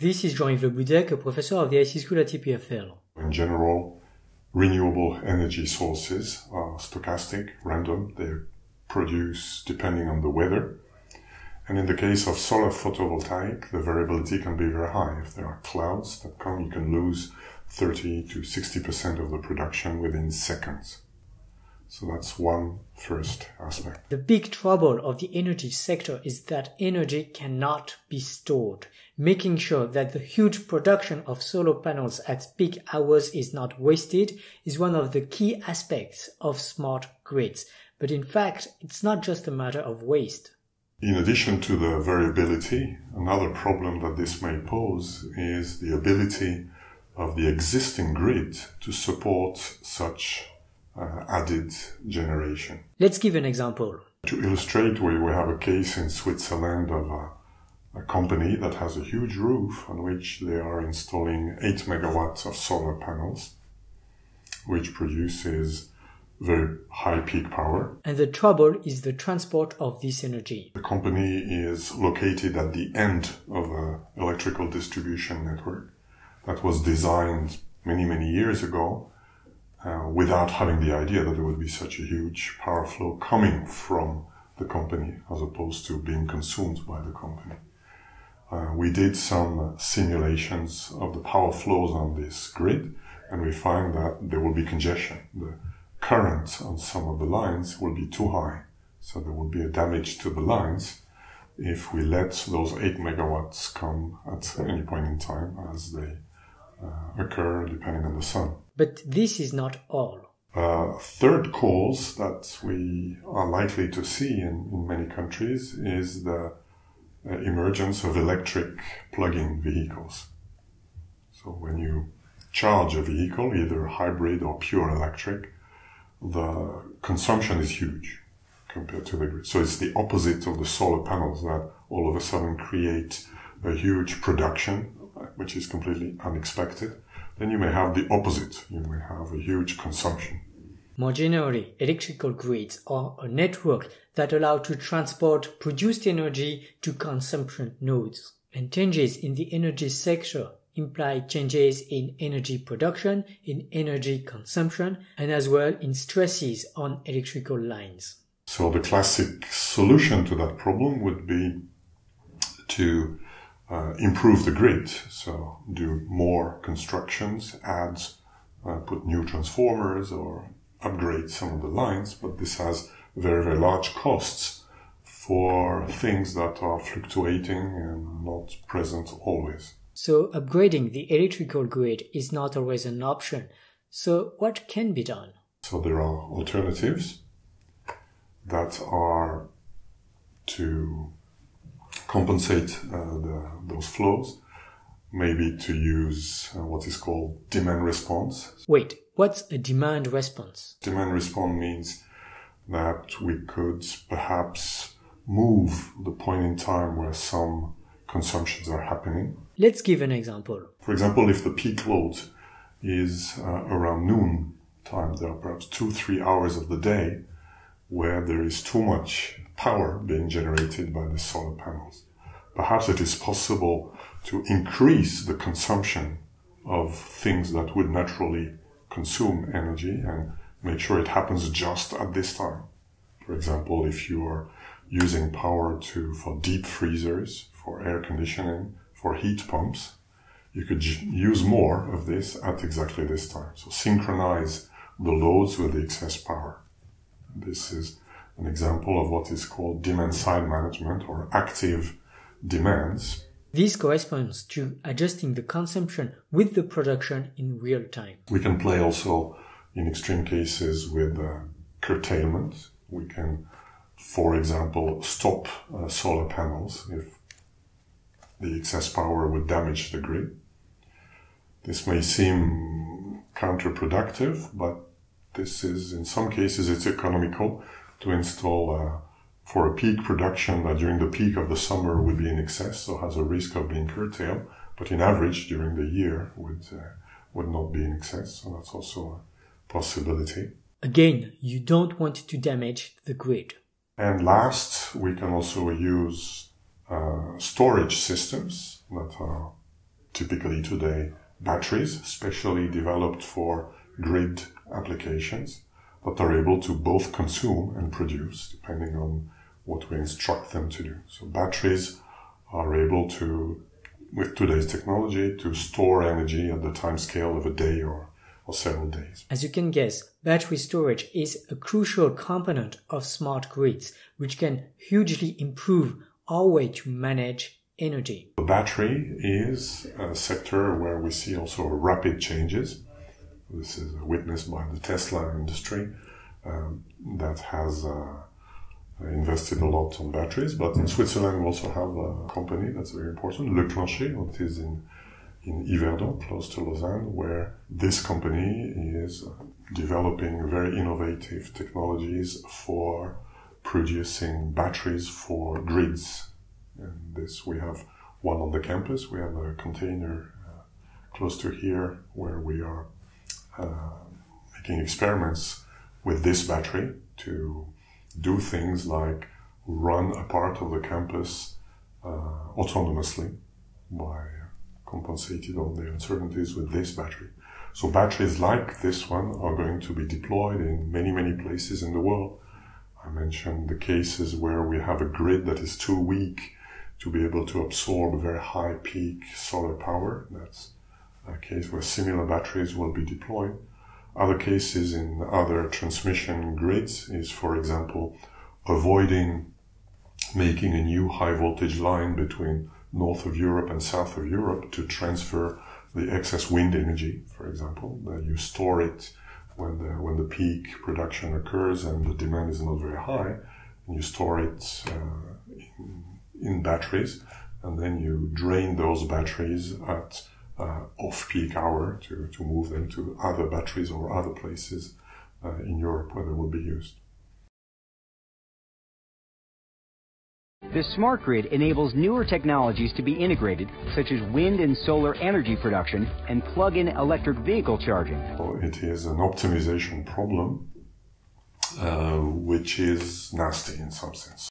This is Jean-Yves Le a professor of the IC School at EPFL. In general, renewable energy sources are stochastic, random. They produce depending on the weather. And in the case of solar photovoltaic, the variability can be very high. If there are clouds that come, you can lose 30 to 60% of the production within seconds. So that's one first aspect. The big trouble of the energy sector is that energy cannot be stored. Making sure that the huge production of solar panels at peak hours is not wasted is one of the key aspects of smart grids. But in fact, it's not just a matter of waste. In addition to the variability, another problem that this may pose is the ability of the existing grid to support such uh, added generation. Let's give an example. To illustrate, we, we have a case in Switzerland of a, a company that has a huge roof on which they are installing 8 megawatts of solar panels, which produces very high peak power. And the trouble is the transport of this energy. The company is located at the end of an electrical distribution network that was designed many, many years ago uh, without having the idea that there would be such a huge power flow coming from the company as opposed to being consumed by the company. Uh, we did some simulations of the power flows on this grid and we find that there will be congestion. The current on some of the lines will be too high. So there will be a damage to the lines if we let those 8 megawatts come at any point in time as they uh, occur depending on the sun. But this is not all. Uh, third cause that we are likely to see in, in many countries is the uh, emergence of electric plug-in vehicles. So when you charge a vehicle, either hybrid or pure electric, the consumption is huge compared to the grid. So it's the opposite of the solar panels that all of a sudden create a huge production, which is completely unexpected then you may have the opposite. You may have a huge consumption. More generally, electrical grids are a network that allow to transport produced energy to consumption nodes. And changes in the energy sector imply changes in energy production, in energy consumption, and as well in stresses on electrical lines. So the classic solution to that problem would be to uh, improve the grid. So do more constructions, add, uh, put new transformers or upgrade some of the lines. But this has very, very large costs for things that are fluctuating and not present always. So upgrading the electrical grid is not always an option. So what can be done? So there are alternatives that are to compensate uh, the, those flows, maybe to use uh, what is called demand response. Wait, what's a demand response? Demand response means that we could perhaps move the point in time where some consumptions are happening. Let's give an example. For example, if the peak load is uh, around noon time, there are perhaps two, three hours of the day where there is too much power being generated by the solar panels. Perhaps it is possible to increase the consumption of things that would naturally consume energy and make sure it happens just at this time. For example, if you are using power to, for deep freezers, for air conditioning, for heat pumps, you could use more of this at exactly this time. So synchronize the loads with the excess power. This is an example of what is called demand side management or active demands. This corresponds to adjusting the consumption with the production in real time. We can play also in extreme cases with uh, curtailment. We can, for example, stop uh, solar panels if the excess power would damage the grid. This may seem counterproductive, but this is, in some cases, it's economical to install uh, for a peak production that during the peak of the summer would be in excess, so has a risk of being curtailed, but in average during the year would uh, would not be in excess. So that's also a possibility. Again, you don't want to damage the grid. And last, we can also use uh, storage systems that are typically today batteries, specially developed for grid applications that are able to both consume and produce depending on what we instruct them to do. So batteries are able to, with today's technology, to store energy at the time scale of a day or, or several days. As you can guess, battery storage is a crucial component of smart grids, which can hugely improve our way to manage energy. The battery is a sector where we see also rapid changes. This is witnessed by the Tesla industry um, that has uh, invested a lot on batteries. But in Switzerland, we also have a company that's very important, Leclanché that is in in Yverdon, close to Lausanne, where this company is developing very innovative technologies for producing batteries for grids. And this, we have one on the campus. We have a container uh, close to here where we are uh, making experiments with this battery to do things like run a part of the campus uh, autonomously by compensated on the uncertainties with this battery. So batteries like this one are going to be deployed in many, many places in the world. I mentioned the cases where we have a grid that is too weak to be able to absorb very high peak solar power. That's a case where similar batteries will be deployed. Other cases in other transmission grids is, for example, avoiding making a new high voltage line between north of Europe and south of Europe to transfer the excess wind energy, for example. You store it when the, when the peak production occurs and the demand is not very high, and you store it uh, in, in, batteries, and then you drain those batteries at uh, off-peak hour to, to move them to other batteries or other places uh, in Europe where they will be used. This smart grid enables newer technologies to be integrated, such as wind and solar energy production and plug-in electric vehicle charging. It is an optimization problem, uh, which is nasty in some sense.